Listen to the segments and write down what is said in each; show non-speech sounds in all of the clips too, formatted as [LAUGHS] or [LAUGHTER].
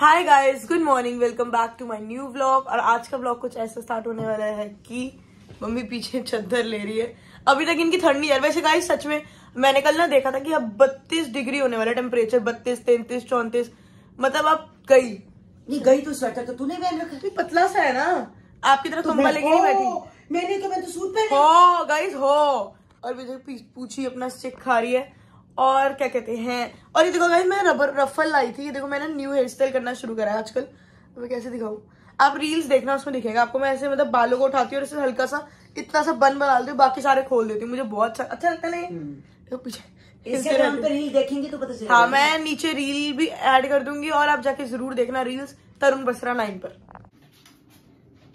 Hi guys good morning welcome back to my new vlog और आज का vlog कुछ ऐसा स्टार्ट होने वाला है कि मम्मी पीछे चद्दर ले रही है। अभी तक इनकी ठंड नहीं है। वैसे गाइस सच में मैंने कल ना देखा था कि अब बत्तीस डिग्री होने वाला टेम्परेचर बत्तीस तैतीस चौंतीस। मतलब अब गई। नहीं गई तो स्वेटर तो तूने पहन रखा। पतला सा है ना। आपकी तरह तो कंबल मैं- लेके नहीं बैठी। मैंने तो मैं तो सूट पहन हो गाइस हो। और पी- पूछी अपना स्टिक खा रही है। और क्या कहते हैं और ये देखो गाइस मैं रबर रफल लाई थी ये देखो मैंने न्यू हेयर स्टाइल करना शुरू करा है आजकल। तो मैं कैसे दिखाऊँ? आप रील्स देखना उसमें दिखेगा आपको। मैं ऐसे मतलब बालों को उठाती हूँ और ऐसे हल्का सा इतना सा बन बना देती हूँ बाकी सारे खोल देती हूँ। मुझे बहुत अच्छा अच्छा लगता है ना देखो पीछे इंस्टाग्राम पे रील देखेंगे तो पता चलेगा। हाँ मैं नीचे रील भी ऐड कर दूँगी और आप जाके ज़रूर देखना रील्स तरुण बसरा नाइन पर।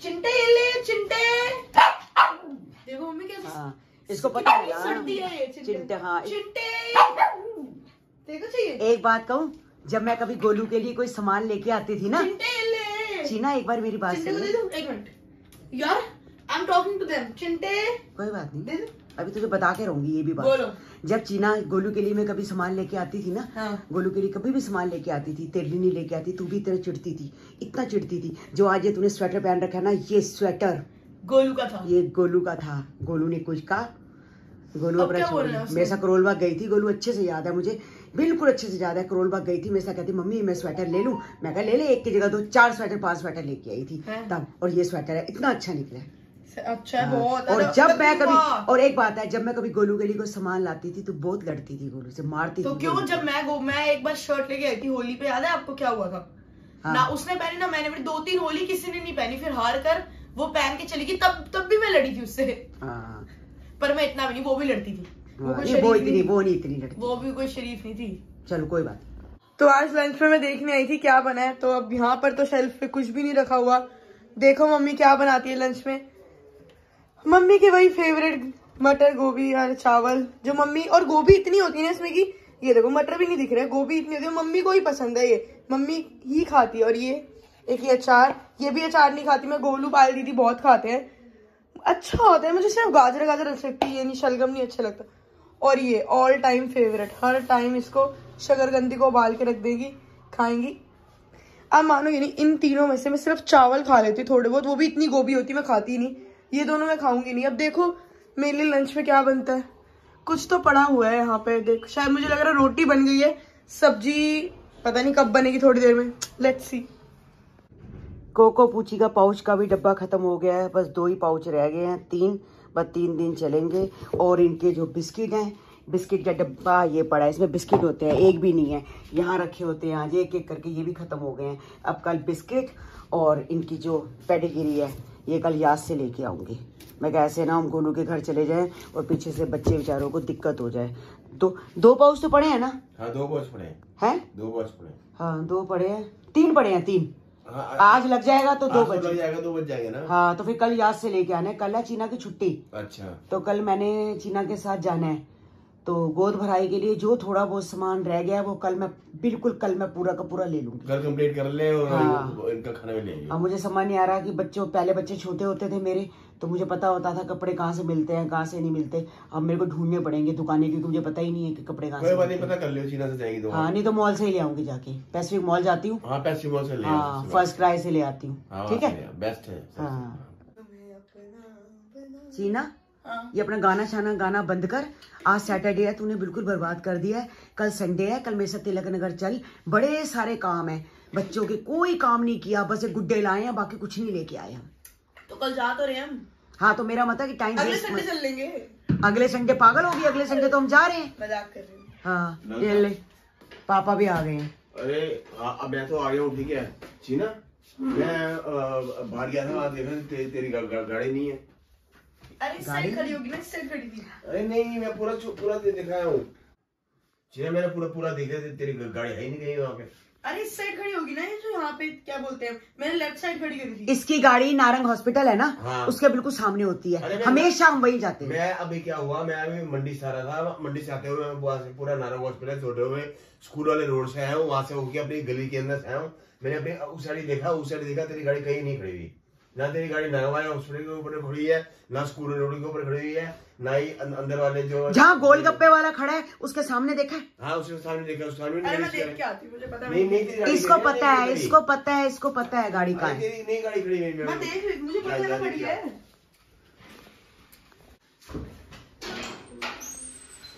चिंटे चिंटे। देखो मम्मी कैसे हाँ, इसको पता है सर्दी चिंटे? हाँ चिंटे! चाहिए। एक बात कहूँ जब मैं कभी गोलू के लिए कोई सामान लेके आती थी ना चीना एक बार मेरी बात सुन। दे दो? एक मिनट। यार I am talking to them चिंटे! कोई बात नहीं। अभी तुझे बता के रहूँगी ये भी बात। बोलो। जब चीना गोलू के लिए मैं कभी सामान लेके आती थी ना हाँ। गोलू के लिए कभी भी सामान लेके आती थी तेरे लिए नहीं लेके आती तू भी तेरे चिड़ती थी इतना चिड़ती थी। जो आज ये तूने स्वेटर पहन रखा है ना ये स्वेटर गोलू का था। ये गोलू का था। गोलू ने कुछ कहा। गोलू अपना क्या छोड़ बोल रहे हैं उसको? मेरे साथ करोल बाग गई थी। गोलू अच्छे से याद है मुझे। बिल्कुल अच्छे से याद है। करोल बाग गई थी। मेरे साथ कहती मम्मी मैं स्वेटर ले लूँ? मैं कहा ले ले एक की जगह दो चार स्वेटर पाँच स्वेटर लेके आई थी तब। और ये स्वेटर है। इतना अच्छा निकला है। अच्छा है हाँ। बहुत और जब मैं कभी और एक बात है जब मैं कभी गोलू के लिए कोई सामान लाती थी तो बहुत लड़ती थी गोलू से मारती तो थी क्यों? जब मैं गो मैं एक बार शर्ट लेके आई थी होली पे याद है आपको क्या हुआ था? हाँ। ना उसने पहनी ना मैंने दो तीन होली किसी ने नहीं पहनी फिर हार कर वो पहन के चली गई तब तब भी मैं लड़ी थी उससे। हाँ। पर मैं इतना भी नहीं वो भी लड़ती थी। वो कोई वो इतनी वो नहीं इतनी लड़ती। वो भी कोई शरीफ नहीं थी। चलो कोई बात तो आज लंच में मैं देखने आई थी क्या बना है तो अब यहाँ पर तो शेल्फ पे कुछ भी नहीं रखा हुआ। देखो मम्मी क्या बनाती है लंच में। मम्मी के वही फेवरेट मटर गोभी और चावल जो मम्मी और गोभी इतनी होती है ना इसमें कि ये देखो मटर भी नहीं दिख रहे गोभी इतनी होती है मम्मी को ही पसंद है ये। मम्मी ही खाती है और ये एक ये अचार। ये भी अचार नहीं खाती, मैं गोलू पाल दीदी बहुत खाते हैं। अच्छा होता है, मुझे सिर्फ़ गाजर गाजर अच्छी लगती है, ये नहीं, शलगम नहीं अच्छा लगता। और ये ऑल टाइम फेवरेट हर टाइम इसको शकरकंदी को उबाल के रख देगी, खाएँगी। आप मानोगे नहीं, इन तीनों में से मैं सिर्फ़ चावल खा लेती थोड़े बहुत, वो भी इतनी गोभी होती मैं खाती नहीं। ये दोनों मैं खाऊँगी नहीं। अब देखो, मेरे लिए लंच में क्या बनता है? कुछ तो पड़ा हुआ है यहाँ पे, देख, शायद मुझे लग रहा है रोटी बन गई है। सब्ज़ी, पता नहीं कब बनेगी थोड़ी देर में लेट्स सी कोको पूची का पाउच का भी डब्बा खत्म हो गया है। बस दो ही पाउच रह गए हैं तीन। बस तीन दिन चलेंगे। और इनके जो बिस्किट हैं बिस्किट का डब्बा ये पड़ा है। इसमें बिस्किट होते हैं एक भी नहीं है। यहाँ रखे होते हैं आज एक एक करके ये भी खत्म हो गए हैं। अब कल बिस्किट और इनकी जो पेडिगिरी है ये कल याद से लेके आऊँगी। मैं कैसे ना हम गोलू के घर चले जाएँ और पीछे से बच्चे बेचारों को दिक्कत हो जाए। तो दो पाउच तो पड़े हैं ना? हाँ दो पाउच पड़े हैं। हैं? दो बॉक्स पड़े हैं। हाँ दो पड़े हैं। तीन पड़े हैं तीन। हाँ आज लग जाएगा तो दो बज तो बजे। जाएगा दो बज जाएँगे ना? हाँ तो फिर कल याद से लेके आना है। कल है चीना की छुट्टी। अच्छा। तो कल मैंने चीना के साथ जाना है। तो गोद भराई के लिए जो थोड़ा बहुत सामान रह गया वो कल मैं बिल्कुल कल मैं पूरा का पूरा ले लूँगी। कल कंप्लीट कर ले और हाँ। इनका खाना भी ले अब मुझे समझ नहीं आ रहा कि बच्चों पहले बच्चे छोटे होते थे मेरे तो मुझे पता होता था कपड़े कहाँ से मिलते हैं कहाँ से नहीं मिलते। अब मेरे को ढूँढने पड़ेंगे दुकानें क्योंकि मुझे पता ही नहीं है कि कपड़े कहाँ से नहीं पता कर लियो चीना से जाएँगी हाँ नहीं तो मॉल से ही ले आऊँगी जाके। पैसिफिक मॉल जाती हूँ। हाँ पैसे मॉल से ले हाँ फ़र्स्ट क्राई से ले आती हूँ। ठीक है? बेस्ट है हाँ। चीना? हाँ। ये अपना गाना छाना गाना बंद कर। आज सैटरडे है तूने बिल्कुल बर्बाद कर दिया है। कल संडे है कल मेरे साथ तिलक नगर चल। बड़े सारे काम है। बच्चों के कोई काम नहीं किया बस एक गुड्डे लाए हैं बाकी कुछ नहीं लेके आए हम। तो कल जा तो रहे हम। हाँ तो मेरा मतलब कि टाइम अगले संडे चल लेंगे। अगले संडे पागल होगी अगले संडे तो हम जा रहे हैं। मज़ाक कर रहे हैं। हाँ ये ले। पापा भी आ गए हैं। अरे हाँ, अब मैं तो आ गया हूँ ठीक है चीना मैं बाहर गया था देखा ते, तेरी गाड़ी नहीं है। अरे इस साइड खड़ी होगी ना इस साइड खड़ी थी। अरे नहीं मैं पूरा पूरा दिखाया हूँ। चीना मैंने पूरा पूरा देखा तेरी गाड़ी है ही नहीं कहीं वहाँ पे। अरे इस साइड खड़ी होगी ना ये जो यहाँ पे क्या बोलते हैं? मैंने लेफ़्ट साइड खड़ी करी थी। इसकी गाड़ी नारंग हॉस्पिटल है ना? हाँ। उसके बिल्कुल सामने होती है। हमेशा हम वही जाते हैं। मैं अभी क्या हुआ मैं अभी मंडी से आ रहा था मंडी से आते हुए वहाँ से पूरा नारा हॉस्पिटल से होते हुए स्कूल वाले रोड से आया हूँ वहाँ से होके अपनी गली के अंदर से आया हूँ। मैंने अपनी उस साइड देखा उस साइड देखा तेरी गाड़ी कहीं नहीं खड़ी हुई ना तेरी गाड़ी नगवाया हॉस्पिटल के ऊपर खड़ी है ना स्कूल रोड के ऊपर खड़ी हुई है ना ही अं- अंदर वाले जो जहाँ गोलगप्पे वाला खड़ा है उसके सामने देखा है? हाँ उसके सामने देखा उसके सामने नहीं देख देखा। के आती हूँ मुझे पता नहीं नहीं गाड़ी इसको पता है इसको पता है इसको पता है गाड़ी कहाँ अरे नई गाड़ी खड़ी हुई है मैं देख रही मुझे पता खड़ी है।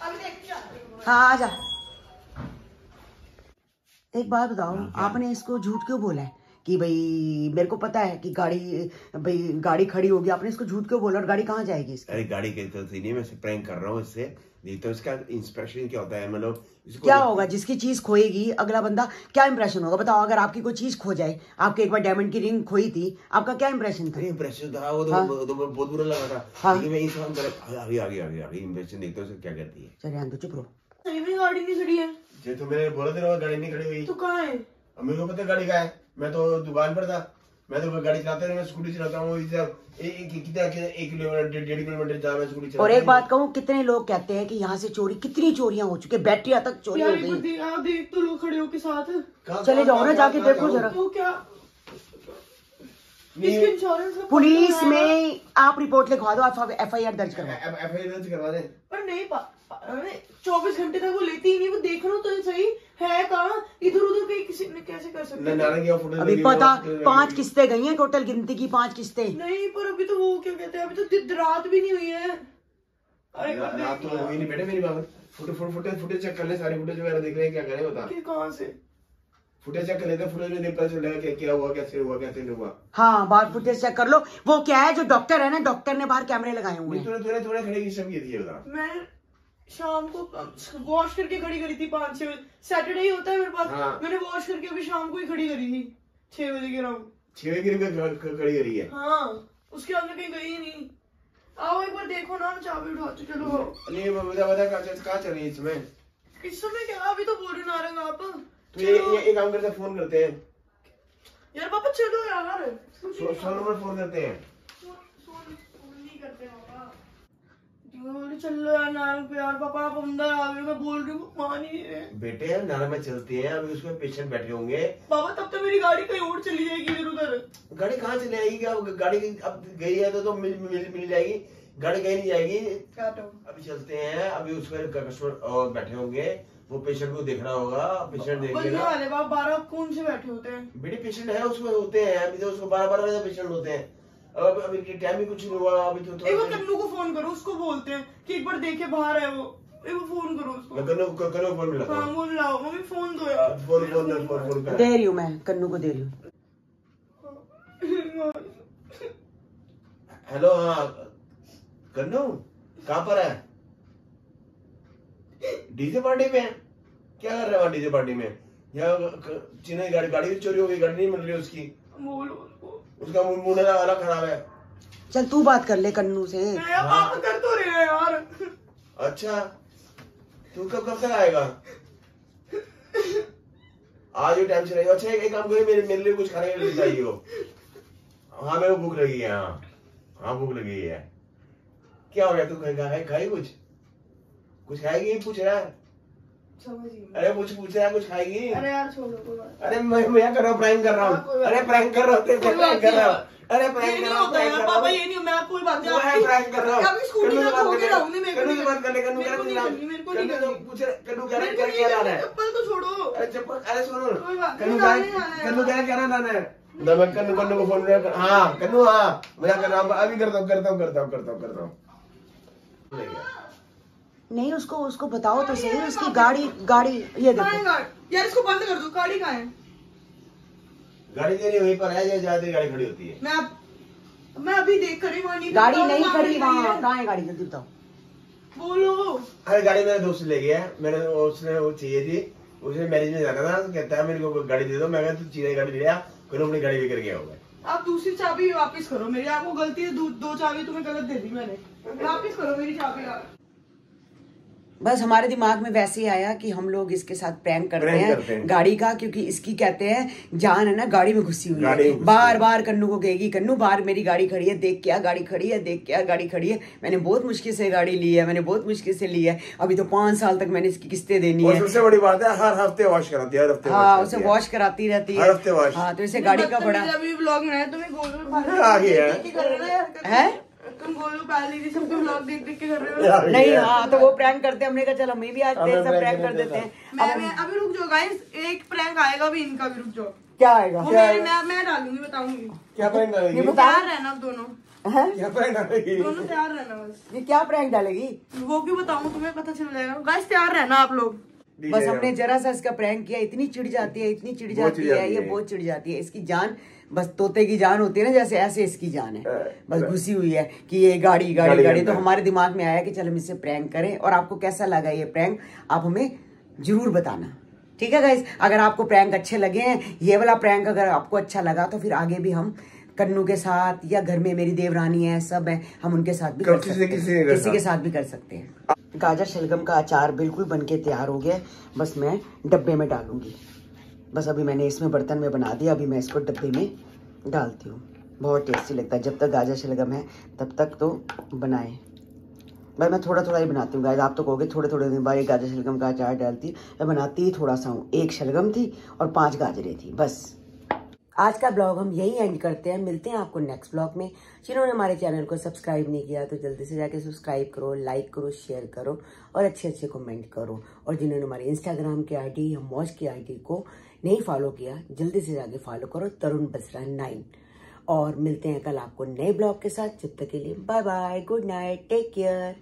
अभी देख के आती हूँ। हाँ आ जा। एक बात बताओ आपने इसको झूठ क्यों बोला है? कि भाई मेरे को पता है कि गाड़ी भाई गाड़ी खड़ी होगी। आपने इसको झूठ क्यों बोला और गाड़ी कहाँ जाएगी इसकी? अरे गाड़ी के तो थी नहीं मैं प्रैंक कर रहा हूँ इससे। देखता हूँ इसका इंस्पेक्शन क्या होता है? मतलब क्या होगा? जिसकी चीज़ खोएगी अगला बंदा क्या इंप्रेशन होगा? बताओ अगर आपकी कोई चीज़ खो जाए आपके एक बार डायमंड की रिंग खोई थी आपका क्या इंप्रेशन था? अरे इम्प्रेशन था वो तो, हाँ। तो बहुत बुरा लगा था। हाँ। लेकिन मैं इंसान कर आगे आगे आगे आगे इम्प्रेशन देखता हूँ क्या करती है। चले आंदो चुप रहो। गाड़ी नहीं खड़ी है। जे तो मैंने बोला था गाड़ी नहीं खड़ी हुई। तो कहाँ है? अब मेरे को पता है गाड़ी का है। मैं तो दुकान पर था। मैं तो गाड़ी चलाते नहीं मैं स्कूटी चलाता हूँ कितना एक किलोमीटर डेढ़ डेढ़ किलोमीटर जा मैं स्कूटी और एक बात कहूँ कितने लोग कहते हैं कि यहाँ से चोरी कितनी चोरियाँ हो चुकी है? बैटरिया तक चोरी हो गई। देख तो लोग खड़े हो के साथ चले जाओ ना, जाके देखो जरा। तो क्या? इंश्योरेंस पुलिस में आप रिपोर्ट लिखवा दो एफ़ आई आर दर्ज करवा एफ़ आई आर दर्ज करवा दे। पर नहीं पा चौबीस घंटे तक वो लेती ही नहीं वो देख लो तो सही है कहा? इधर उधर कहीं किसी ने कैसे कर सकते हैं? अभी पता पाँच। किस्तें गई हैं टोटल गिनती की पाँच किस्तें। नहीं पर अभी तो वो क्या कहते हैं अभी तो रात भी नहीं हुई है। रात तो हुई नहीं बेटे मेरी बात। फुटेज फुटेज फुटेज चेक कर ले सारी फुटेज वगैरह देख रहे हैं क्या करें बता। कहाँ से? फुटेज चेक कर लेते फुटेज में पता चलेगा क्या क्या हुआ कैसे हुआ कैसे नहीं हुआ। हाँ बाहर फुटेज चेक कर लो। वो क्या है जो डॉक्टर है ना डॉक्टर ने बाहर कैमरे लगाए हुए हैं। तूने तूने तूने खड़े की सब की थी ये बता। मैं शाम को वॉश करके खड़ी करी थी पाँच छह बजे। सैटरडे ही होता है मेरे पास? हाँ। मैंने वॉश करके अभी शाम को ही खड़ी करी थी। छह बजे के अराउंड छह गिर के खड़ी करी है? हाँ उसके अंदर कहीं गई नहीं। आओ एक बार देखो ना चाबी उठाते चलो। नहीं बता बता कहाँ चल रही है इसमें? इस समय क्या? अभी तो बोल रहे नारंग आप। तो ये ये एक काम करते फ़ोन करते हैं। यार पापा चलो यार। सौ सौ नंबर फ़ोन करते हैं। यार, चलो यार पे यार पापा आप अंदर आ गए मैं बोल रही हूँ मान ही नहीं रहे बेटे में चलते हैं अभी उसमें पेशेंट बैठे होंगे। पापा तब तो मेरी गाड़ी कहीं और चली जाएगी इधर उधर। गाड़ी कहाँ चले आएगी क्या गाड़ी अब गई है तो तो मिल मिल, मिल जाएगी। गाड़ी कहीं नहीं जाएगी। अभी चलते हैं अभी उसमें कस्टमर और बैठे होंगे। वो पेशेंट को देख रहा होगा पेशेंट देख बनने लेगा। वाले बाप बारह कौन से बैठे होते हैं? बेटे पेशेंट है उसमें होते हैं अभी तो उसको बारह बारह बजे पेशेंट होते हैं। अब अभी टाइम भी कुछ नहीं हुआ अभी तो एक बार कन्नू को फ़ोन करो उसको बोलते हैं कि एक बार देखे बाहर है वो। फ़ोन करो उसको। मैं कन्नू कन्नू को फ़ोन मिला हाँ बोल लाओ। मम्मी फ़ोन दो यार। Phone phone phone phone phone दे रही हूँ मैं कन्नू को दे रही हूँ। हेलो हाँ कन्नू कहाँ पर है? डीजे पार्टी में है? क्या कर रहे हो डीजे पार्टी में? यहाँ चीना की गाड़ी गाड़ी भी चोरी हो गई गाड़ी नहीं मिल रही उसकी। बोलो। उसको मुँह वाला खराब है। चल तू बात कर ले कन्नू से। पापा कर तो रहे हैं यार। अच्छा तू कब कब तक आएगा? आज ही टाइम से रहेगा अच्छा एक एक काम करिए मेरे मेरे लिए कुछ खाने के लिए चाहिए हो। हाँ मेरे को भूख लगी है हाँ। हाँ भूख लगी है। क्या हो गया तू खाई खाई कुछ? कुछ खाएगी? पूछ रहा है। अरे कुछ पूछ रहा है कुछ खाएगी? अरे यार छोड़ो अरे मैं मैं कर रहा हूँ प्रैंक कर रहा हाँ, हूँ अरे प्रैंक कर रहा हूँ तेरे प्रैंक कर रहा हूँ। अरे प्रैंक कर रहा हूँ होता प्रैंक यार कर रहा पापा ये नहीं मैं कोई बात वो है प्रैंक कर रहा हूँ। स्कूटी में खो के रहूँगी मेरे को नहीं बात कर ले मेरे को नहीं करनी, मेरे को नहीं करनी। पूछ कन्नू कह रहा मेरे क्या नहीं क्या करनी, लाना है? चप्पल तो छोड़ो। अरे चप्पल अरे सुनो। कन्नू कह जाने जाना है। कन्नू कह रहा क्या लाना है? ना मैं कन्नू कन्नू को फ़ोन कर हाँ कन्नू हाँ। मैं कर रहा हूँ अभी करता हूँ करता हूँ करता हूँ करता हूँ। करता हूँ। नहीं उसको उसको बताओ तो सही उसकी गाड़ी गाड़ी ये देखो। यार इसको बंद कर दो गाड़ी कहाँ है? गाड़ी तेरी वहीं पर है जहाँ तेरी गाड़ी खड़ी होती है। मैं अब मैं अभी देख कर ही वहाँ नहीं गाड़ी नहीं खड़ी वहाँ है। कहाँ है गाड़ी? जल्दी बताओ। बोलो। अरे गाड़ी मेरा दोस्त ले गया मैंने उसने वो चाहिए थी। उसे मैरिज में जाना था तो कहता है मेरे को गाड़ी दे दो। मैं तू चीरा गाड़ी ले आ अपनी गाड़ी लेकर गया होगा। आप दूसरी चाबी वापस करो मेरी। आपको गलती है दो, चाबी तुम्हें गलत दे दी मैंने। वापस करो मेरी चाबी। आप बस हमारे दिमाग में वैसे ही आया कि हम लोग इसके साथ प्रैंक करते, हैं, करते हैं। गाड़ी का क्योंकि इसकी कहते हैं जान है ना गाड़ी में घुसी हुई है। बार बार कन्नू को कहेगी कन्नू बाहर मेरी गाड़ी खड़ी है देख क्या गाड़ी खड़ी है देख क्या गाड़ी खड़ी है। मैंने बहुत मुश्किल से गाड़ी ली है मैंने बहुत मुश्किल से ली है। अभी तो पाँच साल तक मैंने इसकी किस्तें देनी है। सबसे बड़ी बात है हर हफ़्ते वॉश कराती है हाँ उसे वॉश कराती रहती है। हाँ तो इसे गाड़ी का बड़ा अभी व्लॉग बनाया तुम्हें है। कर रहे ना यार तुम गोलू पहले सबके व्लॉग [LAUGHS] देख देख के कर रहे हो। नहीं हाँ तो वो प्रैंक करते हैं हमने कहा चल हमें भी आज तेरे प्रैंक कर देते हैं। मैं मैं अभी रुक जाओ गाइस एक प्रैंक आएगा भी इनका भी रुक जाओ। क्या आएगा? वो मेरे मैं मैं डालूँगी बताऊँगी। क्या prank डालेगी? ये बता दोनों। हैं? क्या prank डालेगी? दोनों तैयार रहना बस। ये क्या प्रैंक डालेगी? वो क्यों बताऊँ? तुम्हें पता चल जाएगा। गाइस तैयार रहना आप लोग। बस हमने जरा सा इसका प्रैंक किया इतनी चिढ़ जाती है इतनी चिढ़ बहुत जाती है ये बहुत चिढ़ जाती है। इसकी जान बस तोते की जान होती है ना जैसे ऐसे इसकी जान है। बस घुसी हुई है कि ये गाड़ी गाड़ी गाड़ी तो हमारे दिमाग में आया कि चल हम इससे प्रैंक करें और आपको कैसा लगा ये प्रैंक आप हमें ज़रूर बताना। ठीक है गाइस अगर आपको प्रैंक अच्छे लगे हैं ये वाला प्रैंक अगर आपको अच्छा लगा तो फिर आगे भी हम कन्नू के साथ या घर में मेरी देवरानी है सब है हम उनके साथ भी कर सकते हैं। किसी के किसी के साथ। साथ भी कर सकते हैं। गाजर शलगम का अचार बिल्कुल बनके तैयार हो गया बस मैं डब्बे में डालूँगी। बस अभी मैंने इसमें बर्तन में बना दिया, अभी मैं इसको डब्बे में डालती हूँ। बहुत टेस्टी लगता है। जब तक गाजर शलगम है, तब तक तो बनाए। भाई मैं थोड़ा थोड़ा ही बनाती हूँ गाय आप तो कहोगे थोड़े थोड़े दिन बाद ये गाजर शलगम का अचार डालती। मैं बनाती ही थोड़ा सा हूँ। एक शलगम थी और पाँच गाजरें थी, बस। आज का ब्लॉग हम यही एंड करते हैं। मिलते हैं आपको नेक्स्ट ब्लॉग में। जिन्होंने हमारे चैनल को सब्सक्राइब नहीं किया तो जल्दी से जाके सब्सक्राइब करो लाइक करो शेयर करो और अच्छे अच्छे कमेंट करो। और जिन्होंने हमारे इंस्टाग्राम की आईडी या मौज की आईडी को नहीं फॉलो किया, जल्दी से जाके फॉलो करो, तरुण बसरा नाइन और मिलते हैं कल आपको नए ब्लॉग के साथ, जब तक के लिए bye bye good night take care